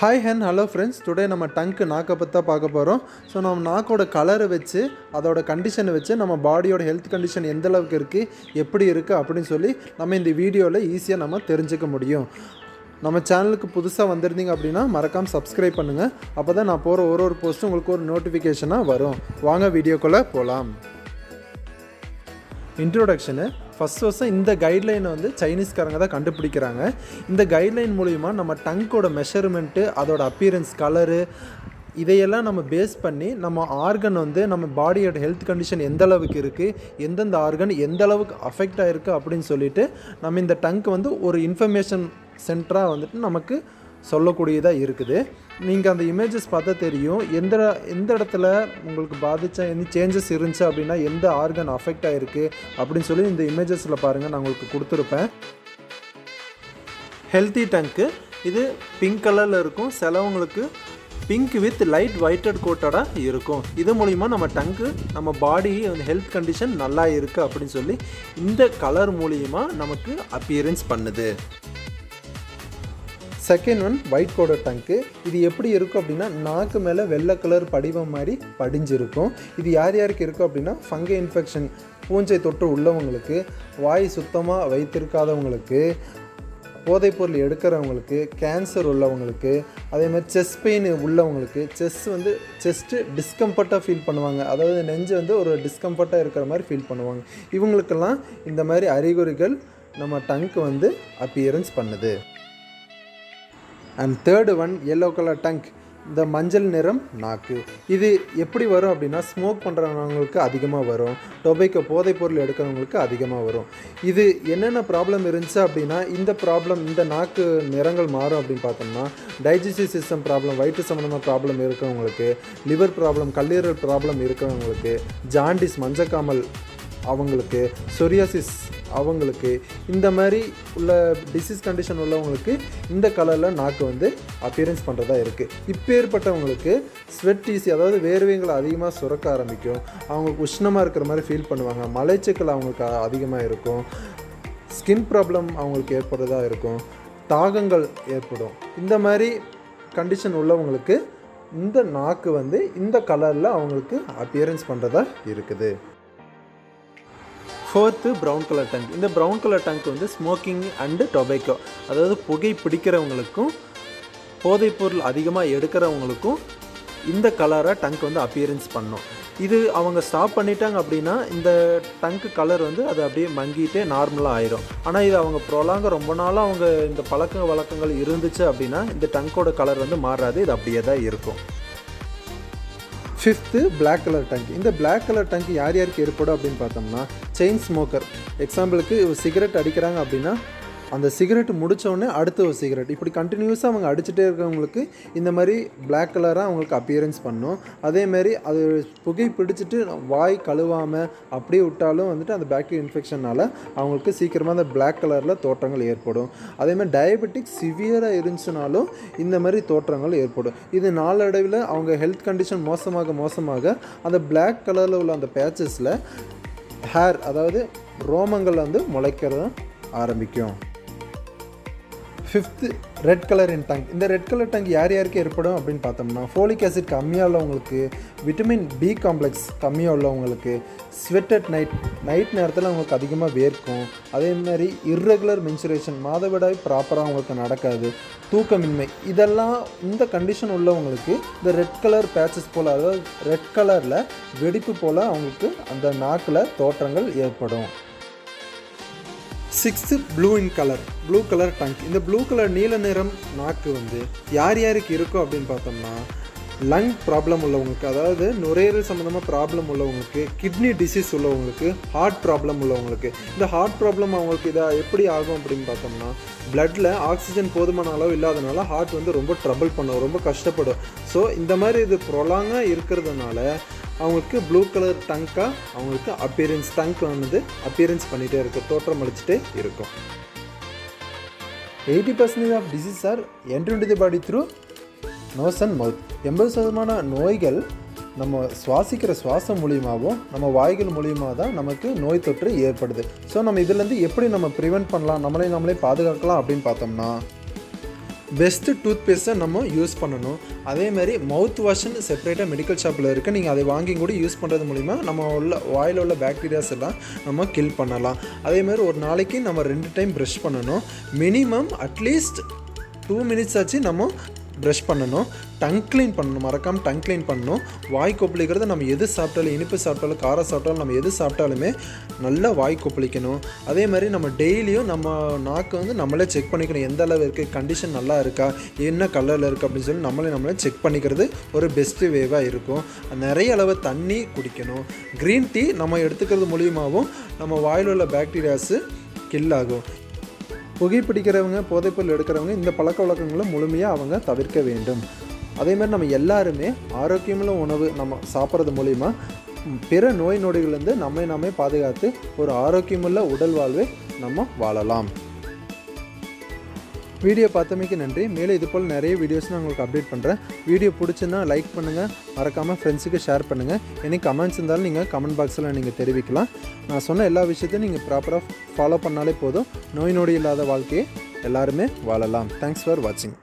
Hi ஹென் hello friends today நம்ம டங்க்கு நாக்கை பற்றி தான் பார்க்க போகிறோம் ஸோ நம்ம நாக்கோட கலரை வச்சு அதோட கண்டிஷனை வச்சு நம்ம பாடியோட ஹெல்த் கண்டிஷன் எந்த அளவுக்கு இருக்குது எப்படி இருக்குது அப்படின்னு சொல்லி நம்ம இந்த வீடியோவில் ஈஸியாக நம்ம தெரிஞ்சுக்க முடியும். நம்ம சேனலுக்கு புதுசாக வந்திருந்தீங்க அப்படின்னா மறக்காமல் சப்ஸ்கிரைப் பண்ணுங்கள் அப்போ தான் நான் போகிற ஒரு ஒரு போஸ்ட்டும் உங்களுக்கு ஒரு நோட்டிஃபிகேஷனாக வரும். வாங்க வீடியோக்குள்ளே போகலாம் இன்ட்ரோடக்ஷனு ஃபஸ்ட் வருஷம் இந்த கைட்லைனை வந்து சைனீஸ்காரங்க தான் கண்டுபிடிக்கிறாங்க. இந்த கைட்லைன் மூலிமா நம்ம டங்கோட மெஷர்மெண்ட்டு அதோட அப்பியரன்ஸ் கலரு இதையெல்லாம் நம்ம பேஸ் பண்ணி நம்ம ஆர்கன் வந்து நம்ம பாடியோட ஹெல்த் கண்டிஷன் எந்த அளவுக்கு இருக்குது எந்தெந்த ஆர்கன் எந்த அளவுக்கு அஃபெக்ட் ஆகிருக்கு அப்படின்னு சொல்லிட்டு நம்ம இந்த டங்க் வந்து ஒரு இன்ஃபர்மேஷன் சென்டராக வந்துட்டு நமக்கு சொல்லக்கூடியதாக இருக்குது. நீங்கள் அந்த இமேஜஸ் பார்த்தா தெரியும். எந்த எந்த இடத்துல உங்களுக்கு பாதித்த எந்த சேஞ்சஸ் இருந்துச்சு அப்படின்னா எந்த ஆர்கன் அஃபெக்ட் ஆகிருக்கு அப்படின்னு சொல்லி இந்த இமேஜஸில் பாருங்கள் நான் உங்களுக்கு கொடுத்துருப்பேன். ஹெல்த்தி டங்க்கு இது பிங்க் கலரில் இருக்கும். சிலவங்களுக்கு பிங்க் வித் லைட் ஒயிட்டட் கோட்டடாக இருக்கும். இது மூலிமா நம்ம டங்கு நம்ம பாடி ஹெல்த் கண்டிஷன் நல்லா இருக்குது அப்படின்னு சொல்லி இந்த கலர் மூலிமா நமக்கு அப்பியரன்ஸ் பண்ணுது. Second one white coated tongue இது எப்படி இருக்கும் அப்படின்னா நாக்கு மேலே வெள்ளை கலர் படிவம் மாதிரி படிஞ்சிருக்கும். இது யார் யாருக்கு இருக்கும் அப்படின்னா ஃபங்கை இன்ஃபெக்ஷன் பூஞ்சை தொற்று உள்ளவங்களுக்கு வாய் சுத்தமாக வைத்திருக்காதவங்களுக்கு போதைப்பொருள் எடுக்கிறவங்களுக்கு கேன்சர் உள்ளவங்களுக்கு அதே மாதிரி செஸ் பெயின் உள்ளவங்களுக்கு செஸ் வந்து செஸ்ட்டு டிஸ்கம்ஃபர்ட்டாக ஃபீல் பண்ணுவாங்க. அதாவது நெஞ்சு வந்து ஒரு டிஸ்கம்ஃபர்ட்டாக இருக்கிற மாதிரி ஃபீல் பண்ணுவாங்க. இவங்களுக்கெல்லாம் இந்த மாதிரி அறிகுறிகள் நம்ம டங்க்கு வந்து அப்பியரன்ஸ் பண்ணுது. And third one yellow colour tongue இந்த மஞ்சள் நிறம் நாக்கு. இது எப்படி வரும் அப்படின்னா ஸ்மோக் பண்ணுறவங்களுக்கு அதிகமாக வரும். டொபைக்கோ போதைப் பொருள் எடுக்கிறவங்களுக்கு அதிகமாக வரும். இது என்னென்ன ப்ராப்ளம் இருந்துச்சு அப்படின்னா இந்த ப்ராப்ளம் இந்த நாக்கு நிறங்கள் மாறும் அப்படின்னு பார்த்தோம்னா டைஜஸ்டிவ் சிஸ்டம் ப்ராப்ளம் வயிற்று சம்மந்தமாக ப்ராப்ளம் இருக்கிறவங்களுக்கு லிவர் ப்ராப்ளம் கல்லீரல் ப்ராப்ளம் இருக்கிறவங்களுக்கு ஜாண்டிஸ் மஞ்சக்காமல் அவங்களுக்கு சொரியாசிஸ் அவங்களுக்கு இந்த மாதிரி உள்ள டிசீஸ் கண்டிஷன் உள்ளவங்களுக்கு இந்த கலரில் நாக்கு வந்து அப்பியரன்ஸ் பண்ணுறதா இருக்குது இப்போ ஏற்பட்டவங்களுக்கு ஸ்வெட் ஈஸி அதாவது வேர்வைங்களை அதிகமாக சுரக்க ஆரம்பிக்கும். அவங்களுக்கு உஷ்ணமாக இருக்கிற மாதிரி ஃபீல் பண்ணுவாங்க. மலைச்சிக்கல் அவங்களுக்கு அதிகமாக இருக்கும். ஸ்கின் ப்ராப்ளம் அவங்களுக்கு ஏற்படுறதா இருக்கும். தாகங்கள் ஏற்படும். இந்த மாதிரி கண்டிஷன் உள்ளவங்களுக்கு இந்த நாக்கு வந்து இந்த கலரில் அவங்களுக்கு அப்பியரன்ஸ் பண்ணுறதா இருக்குது. Fourth brown colour tongue. இந்த ப்ரௌன் கலர் டங்க் வந்து ஸ்மோக்கிங் அண்டு டொபேக்கோ. அதாவது புகை பிடிக்கிறவங்களுக்கும் போதைப்பொருள் அதிகமாக எடுக்கிறவங்களுக்கும் இந்த கலராக டங்க் வந்து அப்பியரன்ஸ் பண்ணும். இது அவங்க ஸ்டாப் பண்ணிட்டாங்க அப்படின்னா இந்த டங்க் கலர் வந்து அது அப்படியே மங்கிட்டே நார்மலாக ஆயிரும். ஆனால் இது அவங்க ப்ரொலாங்க ரொம்ப நாளாக அவங்க இந்த பழக்க வழக்கங்கள் இருந்துச்சு அப்படின்னா இந்த டங்கோட கலர் வந்து மாறாது. இது அப்படியே தான் இருக்கும். ஃபிஃப்த்து பிளாக் கலர் டங்க் இந்த பிளாக் கலர் டங்க் யார் யாருக்கு ஏற்படும் அப்படின்னு பார்த்தோம்னா செயின் ஸ்மோக்கர் எக்ஸாம்பிளுக்கு சிகரெட் அடிக்கிறாங்க அப்படின்னா அந்த சிகரெட் முடித்தோடனே அடுத்த ஒரு சிகரெட் இப்படி கண்டினியூஸாக அவங்க அடிச்சுட்டே இருக்கிறவங்களுக்கு இந்த மாதிரி பிளாக் கலராக அவங்களுக்கு அப்பியரன்ஸ் பண்ணும். அதேமாரி அது புகை பிடிச்சிட்டு வாய் கழுவாமல் அப்படியே விட்டாலும் வந்துட்டு அந்த பேக்டீரியா இன்ஃபெக்ஷனால் அவங்களுக்கு சீக்கிரமாக அந்த பிளாக் கலரில் தோற்றங்கள் ஏற்படும். அதேமாதிரி டயபெட்டிக் சிவியராக இருந்துச்சுனாலும் இந்த மாதிரி தோற்றங்கள் ஏற்படும். இது நாளடைவில் அவங்க ஹெல்த் கண்டிஷன் மோசமாக மோசமாக அந்த பிளாக் கலரில் உள்ள அந்த பேச்சஸில் ஹேர் அதாவது ரோமங்கள் வந்து முளைக்கிறதும் ஆரம்பிக்கும். Fifth red colour in tongue இந்த ரெட் கலர் டங்க் யார் யாருக்கு ஏற்படும் அப்படின்னு பார்த்தோம்னா ஃபோலிக் ஆசிட் கம்மியாக உள்ளவங்களுக்கு விட்டமின் பி காம்ப்ளெக்ஸ் கம்மியாக உள்ளவங்களுக்கு ஸ்வெட் அட் நைட் நைட் நேரத்தில் அவங்களுக்கு அதிகமாக வேர்க்கும். அதே மாதிரி இர்ரெகுலர் மென்சுரேஷன் மாதவிடாய் ப்ராப்பராக அவங்களுக்கு நடக்காது. தூக்கமின்மை இதெல்லாம் இந்த கண்டிஷன் உள்ளவங்களுக்கு இந்த ரெட் கலர் பேச்சஸ் போல் அதாவது ரெட் கலரில் வெடிப்பு போல் அவங்களுக்கு அந்த நாக்கில் தோற்றங்கள் ஏற்படும். Sixth blue in colour blue colour tongue இந்த ப்ளூ கலர் நீல நிறம் நாக்கு வந்து யார் யாருக்கு இருக்கும் அப்படின்னு பார்த்தோம்னா லங் ப்ராப்ளம் உள்ளவங்களுக்கு அதாவது நுரையீரல் சம்மந்தமாக ப்ராப்ளம் உள்ளவங்களுக்கு கிட்னி டிசீஸ் உள்ளவங்களுக்கு ஹார்ட் ப்ராப்ளம் உள்ளவங்களுக்கு. இந்த ஹார்ட் ப்ராப்ளம் அவங்களுக்கு இதாக எப்படி ஆகும் அப்படின்னு பார்த்தோம்னா பிளட்டில் ஆக்சிஜன் போதுமான அளவு இல்லாதனால ஹார்ட் வந்து ரொம்ப ட்ரபிள் பண்ணும் ரொம்ப கஷ்டப்படும். ஸோ இந்த மாதிரி இது ப்ரொலாங்காக இருக்கிறதுனால அவங்களுக்கு ப்ளூ கலர் டங்காக அவங்களுக்கு அப்பியரன்ஸ் டங்க் வந்து அப்பியரன்ஸ் பண்ணிகிட்டே இருக்கும் தோற்றம் அடிச்சுட்டே இருக்கும். Eighty percentage of disease are entry the body through nose and mouth எண்பது சதமான நோய்கள் நம்ம சுவாசிக்கிற சுவாசம் மூலியமாகவும் நம்ம வாய்கள் மூலியமாக தான் நமக்கு நோய் தொற்று ஏற்படுது. ஸோ நம்ம இதுலேருந்து எப்படி நம்ம ப்ரிவெண்ட் பண்ணலாம் நம்மளே நம்மளே பாதுகாக்கலாம் அப்படின்னு பார்த்தோம்னா பெஸ்ட்டு டூத் பேஸ்ட்டை நம்ம யூஸ் பண்ணணும். அதே மாதிரி மவுத் வாஷ்னு செப்பரேட்டாக மெடிக்கல் ஷாப்பில் இருக்குது நீங்கள் அதை வாங்கி கூட யூஸ் பண்ணுறது மூலிமா நம்ம உள்ள வாயில் உள்ள பாக்டீரியாஸ் எல்லாம் நம்ம கில் பண்ணலாம். அதே மாதிரி ஒரு நாளைக்கு நம்ம ரெண்டு டைம் ப்ரஷ் பண்ணணும். Minimum at least two minutes ஆச்சு நம்ம ப்ரஷ் பண்ணணும் டங் க்ளீன் பண்ணணும் மறக்காமல் டங் க்ளீன் பண்ணணும். வாய் கொப்பளிக்கிறது நம்ம எது சாப்பிட்டாலும் இனிப்பு சாப்பிட்டாலும் காரம் சாப்பிட்டாலும் நம்ம எது சாப்பிட்டாலுமே நல்லா வாய் கொப்பளிக்கணும். அதே மாதிரி நம்ம டெய்லியும் நம்ம நாக்கு வந்து நம்மளே செக் பண்ணிக்கணும் எந்த அளவு இருக்குது கண்டிஷன் நல்லா இருக்கா என்ன கலரில் இருக்குது அப்படின்னு சொல்லி நம்மளே நம்மளே செக் பண்ணிக்கிறது ஒரு பெஸ்ட்டு வேவாக இருக்கும். நிறைய அளவு தண்ணி குடிக்கணும். க்ரீன் டீ நம்ம எடுத்துக்கிறது மூலியமாகவும் நம்ம வாயில் உள்ள பாக்டீரியாஸு கில் ஆகும். புகைப்பிடிக்கிறவங்க போதைப்பொருள் எடுக்கிறவங்க இந்த பழக்க வழக்கங்களை முழுமையாக அவங்க தவிர்க்க வேண்டும். அதே மாதிரி நம்ம எல்லாருமே ஆரோக்கியமுள்ள உணவு நம்ம சாப்பிட்றது மூலிமா பிற நோய் நொடிகள்லேருந்து நம்மை நாமே பாதுகாத்து ஒரு ஆரோக்கியமுள்ள உடல் வாழ்வை நம்ம வாழலாம். வீடியோ பார்த்தமைக்கு நன்றி. மேலே இது போல் நிறைய வீடியோஸ் நான் உங்களுக்கு அப்டேட் பண்ணுறேன் வீடியோ பிடிச்சிருந்தா லைக் பண்ணுங்கள் மறக்காமல் ஃப்ரெண்ட்ஸுக்கு ஷேர் பண்ணுங்கள் எனக்கு கமெண்ட்ஸ் இருந்தாலும் நீங்கள் கமெண்ட் பாக்ஸில் நீங்கள் தெரிவிக்கலாம். நான் சொன்ன எல்லா விஷயத்தையும் நீங்கள் ப்ராப்பராக ஃபாலோ பண்ணாலே போதும். நோய் நொடி இல்லாத வாழ்க்கையை எல்லாருமே வாழலாம். தேங்க்ஸ் ஃபார் வாட்சிங்